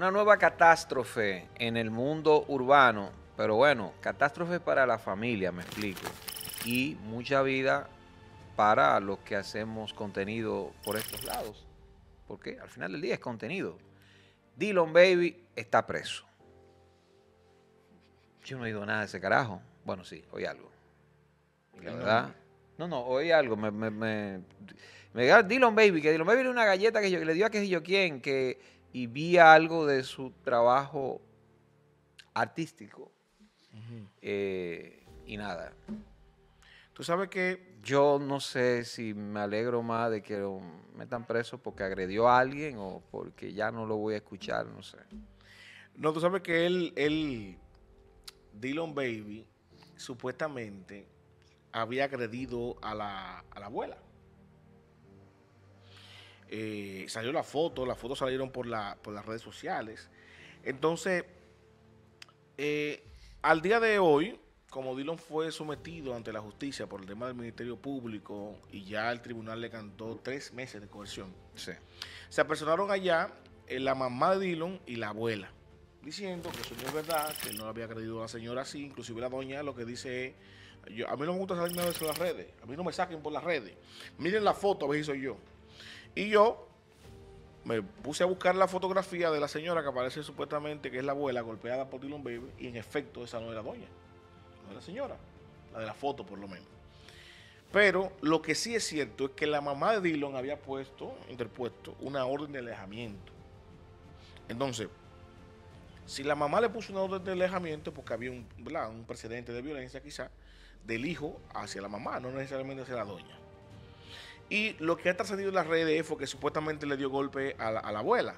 Una nueva catástrofe en el mundo urbano, pero bueno, catástrofe para la familia, me explico. Y mucha vida para los que hacemos contenido por estos lados. Porque al final del día es contenido. Dylan Baby está preso. Yo no he oído nada de ese carajo. Bueno, sí, oí algo. La verdad. No, no, oí algo. Me, me, me, Dylan Baby, que Dylan Baby era una galleta que, yo, que le dio a que yo quién, que, y vi algo de su trabajo artístico. Eh, y nada. Tú sabes que Yo no sé si me alegro más de que lo metan preso porque agredió a alguien o porque ya no lo voy a escuchar, no sé. No, tú sabes que él, él, Dylan Baby, supuestamente había agredido a la, a la abuela. Eh, salió la foto, las fotos salieron por, la, por las redes sociales. Entonces, eh, al día de hoy, como Dylan fue sometido ante la justicia por el tema del Ministerio Público y ya el tribunal le cantó tres meses de coerción, Sí. se apersonaron allá eh, la mamá de Dylan y la abuela, diciendo que eso no es verdad, que él no había agredido a la señora así, inclusive la doña lo que dice es, yo, a mí no me gusta salirme de las redes, a mí no me saquen por las redes, miren la foto, a ver si soy yo. Y yo me puse a buscar la fotografía de la señora que aparece supuestamente que es la abuela golpeada por Dylan Baby, y en efecto esa no es la doña, no es la señora, la de la foto por lo menos. Pero lo que sí es cierto es que la mamá de Dylan había puesto, interpuesto, una orden de alejamiento. Entonces, si la mamá le puso una orden de alejamiento, porque había un, un precedente de violencia quizá, del hijo hacia la mamá, no necesariamente hacia la doña. Y lo que ha trascendido en las redes fue que supuestamente le dio golpe a la, abuela.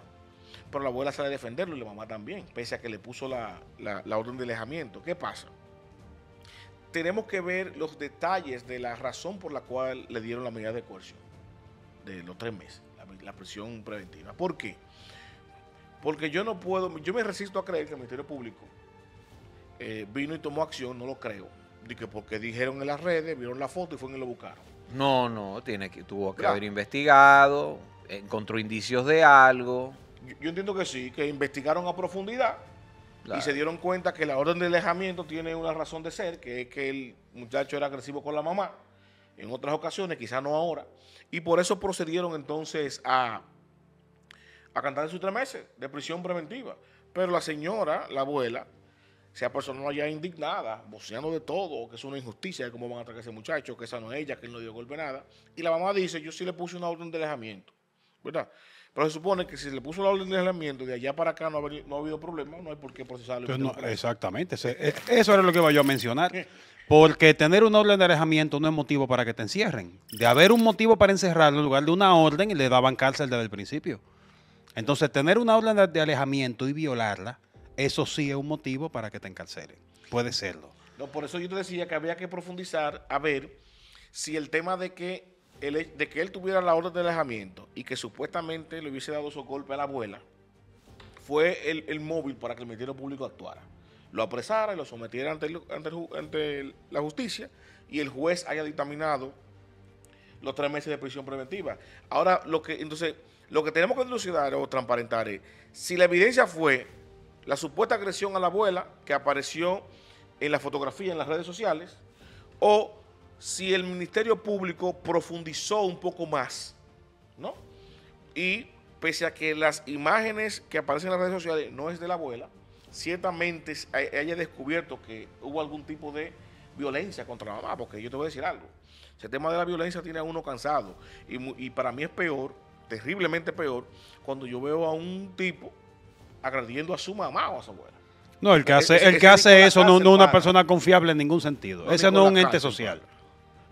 Pero la abuela sale a defenderlo y la mamá también, pese a que le puso la, orden de alejamiento. ¿Qué pasa? Tenemos que ver los detalles de la razón por la cual le dieron la medida de coerción de los tres meses, la, prisión preventiva. ¿Por qué? Porque yo no puedo, yo me resisto a creer que el Ministerio Público eh, vino y tomó acción, no lo creo. Porque dijeron en las redes, vieron la foto y fueron y lo buscaron. No, no, tiene que, tuvo que Claro. haber investigado, encontró indicios de algo. Yo, yo entiendo que sí, que investigaron a profundidad Claro. y se dieron cuenta que la orden de alejamiento tiene una razón de ser, que es que el muchacho era agresivo con la mamá en otras ocasiones, quizás no ahora, y por eso procedieron entonces a, a cantar sus tres meses de prisión preventiva. Pero la señora, la abuela, se apersonó allá indignada, voceando de todo, que es una injusticia, que cómo van a tratar a ese muchacho, que esa no es ella, que él no dio golpe nada. Y la mamá dice, yo sí le puse una orden de alejamiento, ¿verdad? Pero se supone que si se le puso la orden de alejamiento, de allá para acá no ha, veni- no ha habido problema, no hay por qué procesarlo. no, exactamente. e- eso era lo que iba yo a mencionar. Porque tener una orden de alejamiento no es motivo para que te encierren. De haber un motivo para encerrarlo en lugar de una orden, y le daban cárcel desde el principio. Entonces, tener una orden de- de alejamiento y violarla, eso sí es un motivo para que te encarcelen. Puede serlo. No, por eso yo te decía que había que profundizar a ver si el tema de que él, de que él tuviera la orden de alejamiento y que supuestamente le hubiese dado su golpe a la abuela fue el, el móvil para que el Ministerio Público actuara. Lo apresara y lo sometiera ante, ante ante la justicia y el juez haya dictaminado los tres meses de prisión preventiva. Ahora, lo que entonces, lo que tenemos que dilucidar o transparentar es si la evidencia fue la supuesta agresión a la abuela que apareció en la fotografía en las redes sociales, o si el Ministerio Público profundizó un poco más, ¿no? Y pese a que las imágenes que aparecen en las redes sociales no es de la abuela, ciertamente haya descubierto que hubo algún tipo de violencia contra la mamá, porque yo te voy a decir algo. Ese tema de la violencia tiene a uno cansado. Y, y para mí es peor, terriblemente peor, cuando yo veo a un tipo agrediendo a su mamá o a su abuela. No, el que Ese- hace, ese el que hace eso no, cárcel no es una persona confiable en ningún sentido. No, Ese no es un ente social.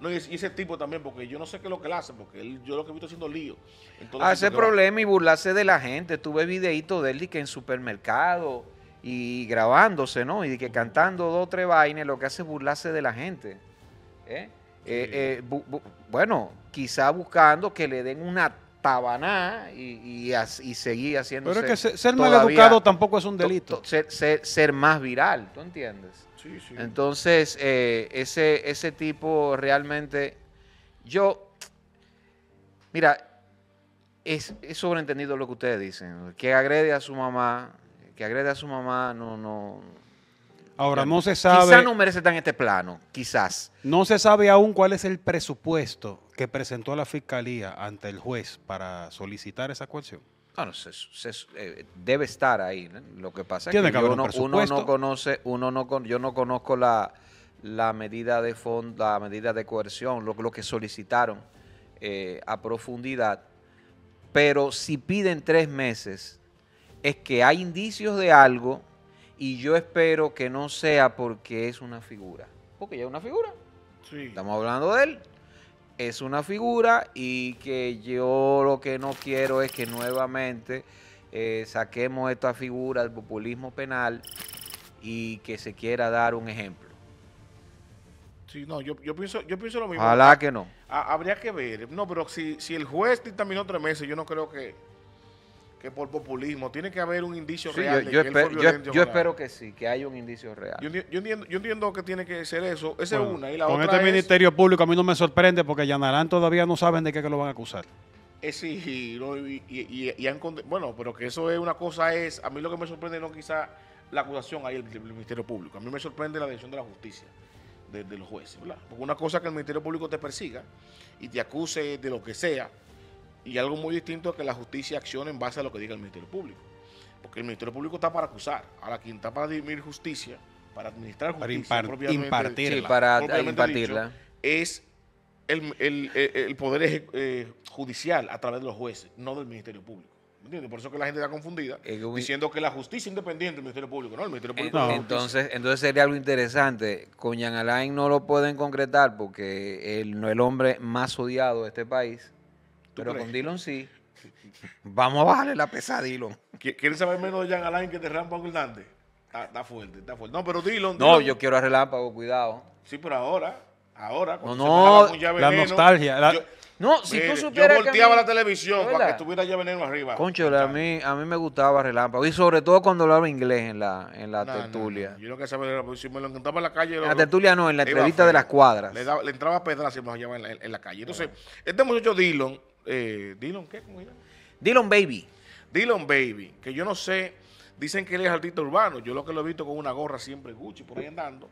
No, y ese- tipo también, porque yo no sé qué es lo que él hace, porque él, yo lo que he visto haciendo lío. Hace va. problema y burlarse de la gente. Tuve videitos de él y que en supermercado y grabándose, ¿no? Y que cantando dos o tres vainas, lo que hace es burlarse de la gente. ¿eh? Eh, eh, bu- bu- bueno, quizá buscando que le den una tabaná y, y, as- y seguir haciendo Pero es que ser, ser mal educado tampoco es un delito. ser, ser- ser más viral, ¿tú entiendes? Sí, sí. Entonces, eh, ese, ese tipo realmente, yo, mira, es, es sobreentendido lo que ustedes dicen. Que agrede a su mamá, que agrede a su mamá, no, no. Ahora, no se Quizás sabe, no merece estar en este plano, quizás. no se sabe aún cuál es el presupuesto que presentó la fiscalía ante el juez para solicitar esa coerción. Bueno, se- se- eh, debe estar ahí. ¿no? Lo que pasa es que, que haber yo un no- uno no conoce, uno no con- yo no conozco la, la medida de fondo, la medida de coerción, lo, lo que solicitaron eh, a profundidad. Pero si piden tres meses, es que hay indicios de algo y yo espero que no sea porque es una figura. Porque ya es una figura. Sí. Estamos hablando de él. Es una figura y que yo lo que no quiero es que nuevamente eh, saquemos esta figura del populismo penal y que se quiera dar un ejemplo. Sí, no, yo, yo pienso, yo pienso lo mismo. Ojalá que no. Ha- habría que ver. No, pero si, si el juez dictaminó tres meses, yo no creo que, que por populismo. Tiene que haber un indicio Sí, yo, real de yo que él espe- fue yo- violento. yo ojalá. espero que sí, que haya un indicio real. Yo, enti- yo entiendo, yo entiendo que tiene que ser eso. Esa Bueno, es una. Y la con otra este es, Ministerio Público a mí no me sorprende porque Yanarán todavía no saben de qué que lo van a acusar. ¿no? y, y- y- y han conde- bueno, pero que eso es una cosa es, a mí lo que me sorprende no quizá la acusación ahí del, del Ministerio Público, a mí me sorprende la decisión de la justicia, de, de los jueces, ¿verdad? Porque una cosa es que el Ministerio Público te persiga y te acuse de lo que sea, y algo muy distinto es que la justicia accione en base a lo que diga el Ministerio Público. Porque el Ministerio Público está para acusar, ahora quien está para dirimir justicia, para administrar Para justicia, impar- propiamente- impartirla. Sí, para propiamente impartirla. dicho, es el, el- el- el poder eh, judicial a través de los jueces, no del Ministerio Público. ¿Me entiendes? Por eso que la gente está confundida un- diciendo que la justicia independiente del Ministerio Público, no, el Ministerio Público. No. Entonces, entonces sería algo interesante. Con Jan Alain no lo pueden concretar porque él no es el hombre más odiado de este país. ¿Tú Pero crees? con Dillon sí. Vamos a bajarle la pesa a Dillon. ¿Qui- ¿Quieren saber menos de Jean Alain que de Ramón Hernández? Está, está fuerte, está fuerte. No, pero Dillon. No, Dillon- yo quiero a Relámpago, cuidado. Sí, pero ahora, ahora. cuando No, no, ya la veneno, nostalgia, la- yo- No, si mire, tú yo supieras que a volteaba mí- la televisión para que estuviera ya veneno arriba. Concho, a mí, a mí me gustaba Relámpago. Y sobre todo cuando hablaba inglés en la, en la tertulia. Yo no quiero saber, si me lo encontraba en la calle. En lo- la tertulia no, en la entrevista de las cuadras. Le, daba- le entraba a pedras y me lo hallaba en la, en la calle. Entonces, este muchacho Dillon, eh, Dillon, ¿qué? ¿Cómo era? Dillon Baby. Dillon Baby, que yo no sé, dicen que él es artista urbano. Yo lo que lo he visto con una gorra siempre Gucci por ahí andando.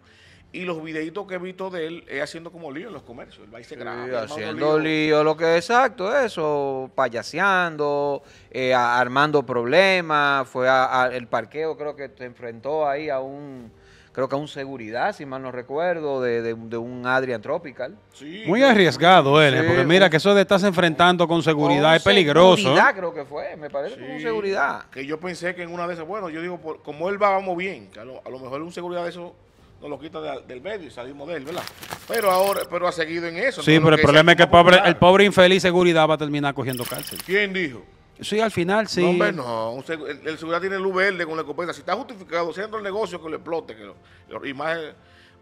Y los videitos que he visto de él es haciendo como lío en los comercios. El graba. Sí, armando haciendo lío, lo que es exacto, eso, payaseando, eh, armando problemas, fue a- a- el parqueo, creo que se enfrentó ahí a un, creo que a un seguridad, si mal no recuerdo, de, de- de un Adrian Tropical. Sí, Muy arriesgado él, Sí, porque mira que eso de estarse enfrentando con seguridad Con es peligroso. Seguridad creo que fue, me parece Sí, seguridad. Que yo pensé que en una de esas, bueno, yo digo, por- como él va, vamos bien. Que a, lo, a lo mejor un seguridad de eso nos lo quita de- del medio y salimos de él, ¿verdad? Pero ahora, pero ha seguido en eso. Sí, pero el problema es que el pobre, popular. el pobre infeliz seguridad va a terminar cogiendo cárcel. ¿Quién dijo? Sí, al final sí. Hombre, no. El, el seguridad tiene luz verde con la escopeta. Si está justificado, si entra el negocio, que lo explote. Que lo, y más,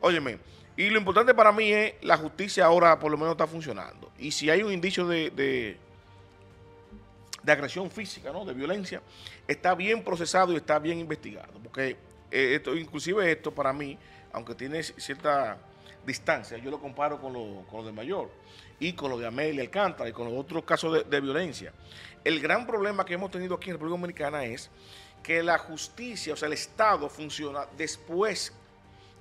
óyeme, y lo importante para mí es la justicia ahora por lo menos está funcionando. Y si hay un indicio de, de, de agresión física, ¿no? De violencia, está bien procesado y está bien investigado. Porque eh, esto, inclusive esto para mí, aunque tiene cierta distancia, yo lo comparo con lo, con lo de Mayor y con lo de Amelia Alcántara y con los otros casos de, de violencia. El gran problema que hemos tenido aquí en República Dominicana es que la justicia, o sea, el Estado funciona después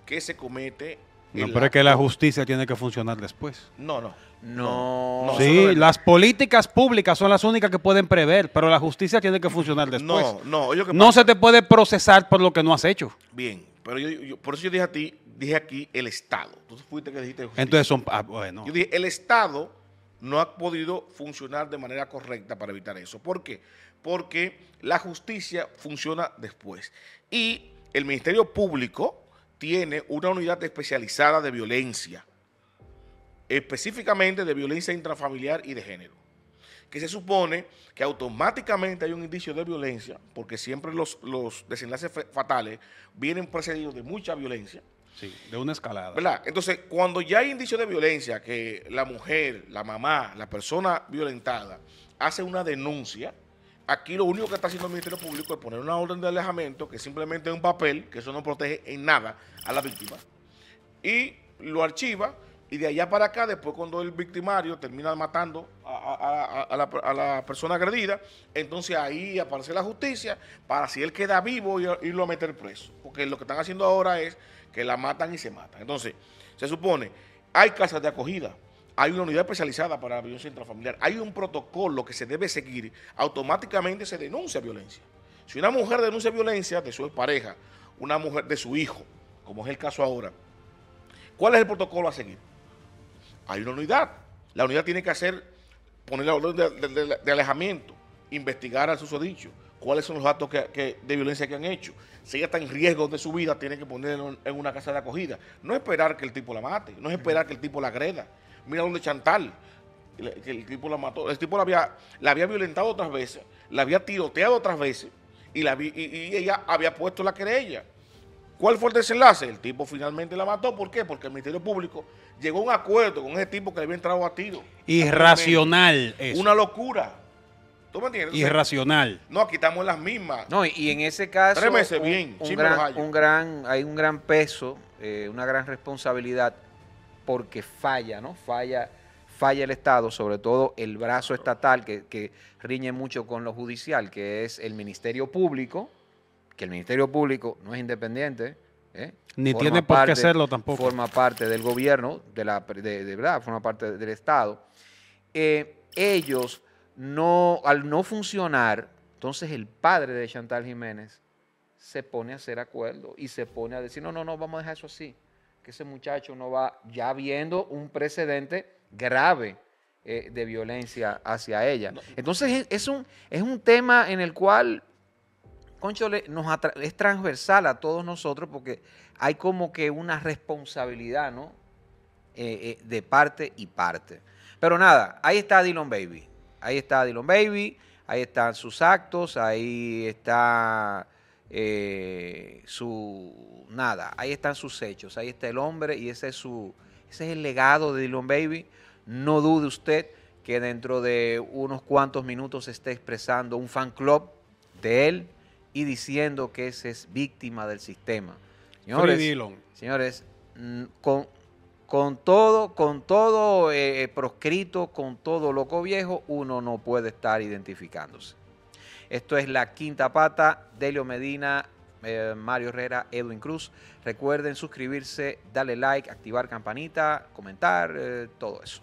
que se comete. No, pero es que la justicia tiene que funcionar después. No, no. No. No, sí, no las políticas públicas son las únicas que pueden prever, pero la justicia tiene que funcionar después. No, no. oye, No se te puede procesar por lo que no has hecho. Bien, pero yo, yo- por eso yo dije a ti, dije aquí el Estado. Tú fuiste que dijiste justicia. Entonces son... ah, bueno. Yo dije, el Estado no ha podido funcionar de manera correcta para evitar eso. ¿Por qué? Porque la justicia funciona después. Y el Ministerio Público tiene una unidad especializada de violencia, específicamente de violencia intrafamiliar y de género, que se supone que automáticamente hay un indicio de violencia, porque siempre los, los desenlaces fa- fatales vienen precedidos de mucha violencia, Sí, de una escalada. ¿Verdad? Entonces, cuando ya hay indicio de violencia, que la mujer, la mamá, la persona violentada hace una denuncia, aquí lo único que está haciendo el Ministerio Público es poner una orden de alejamiento, que simplemente es un papel, que eso no protege en nada a la víctima, y lo archiva, y de allá para acá, después cuando el victimario termina matando a, la persona agredida, entonces ahí aparece la justicia para si él queda vivo y irlo a meter preso. Porque lo que están haciendo ahora es que la matan y se matan. Entonces, se supone, hay casas de acogida, hay una unidad especializada para la violencia intrafamiliar, hay un protocolo que se debe seguir, automáticamente se denuncia violencia. Si una mujer denuncia violencia de su pareja, una mujer de su hijo, como es el caso ahora, ¿cuál es el protocolo a seguir? Hay una unidad. La unidad tiene que hacer, poner la orden de, alejamiento, investigar al susodicho, cuáles son los actos de violencia que han hecho. Si ella está en riesgo de su vida, tiene que ponerlo en una casa de acogida. No esperar que el tipo la mate, no es esperar que el tipo la agreda. Mira dónde Chantal, que el tipo la mató. El tipo la había, la había violentado otras veces, la había tiroteado otras veces y, la, y ella había puesto la querella. ¿Cuál fue el desenlace? El tipo finalmente la mató. ¿Por qué? Porque el Ministerio Público llegó a un acuerdo con ese tipo que le había entrado a tiro. Irracional. Eso. Una locura. ¿Tú me entiendes? Irracional. No, aquí estamos en las mismas. No, y en ese caso. Tres meses, bien. Un, gran, un gran, hay un gran peso, eh, una gran responsabilidad porque falla, ¿no? Falla, falla el Estado, sobre todo el brazo estatal que, que riñe mucho con lo judicial, que es el Ministerio Público, que el Ministerio Público no es independiente. ¿eh? Ni tiene por qué serlo tampoco. Forma parte del gobierno, de, la, de, verdad, forma parte del Estado. Eh, ellos no, al no funcionar, entonces el padre de Chantal Jiménez se pone a hacer acuerdo y se pone a decir, no, no, no, vamos a dejar eso así, que ese muchacho no va, ya viendo un precedente grave eh, de violencia hacia ella. Entonces es, un, es un tema en el cual, Concho, nos es transversal a todos nosotros porque hay como que una responsabilidad, ¿no? Eh, eh, de parte y parte. Pero nada, ahí está Dylan Baby. Ahí está Dylan Baby, ahí están sus actos, ahí está eh, su nada, ahí están sus hechos, ahí está el hombre y ese es su, ese es el legado de Dylan Baby. No dude usted que dentro de unos cuantos minutos esté expresando un fan club de él y diciendo que ese es víctima del sistema. Señores, señores con, con todo, con todo eh, eh, proscrito, con todo loco viejo, uno no puede estar identificándose. Esto es la quinta pata, Delio Medina, eh, Mario Herrera, Edwin Cruz. Recuerden suscribirse, darle like, activar campanita, comentar, todo eso.